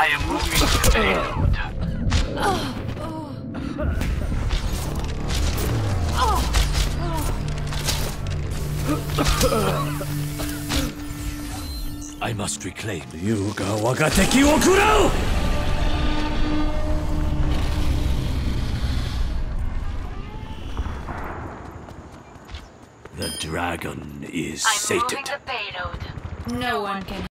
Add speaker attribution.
Speaker 1: I am moving to payload.
Speaker 2: I must reclaim Yuga Wagateki wo kurao! The dragon is
Speaker 1: I'm
Speaker 2: sated.
Speaker 1: moving payload.
Speaker 3: No one can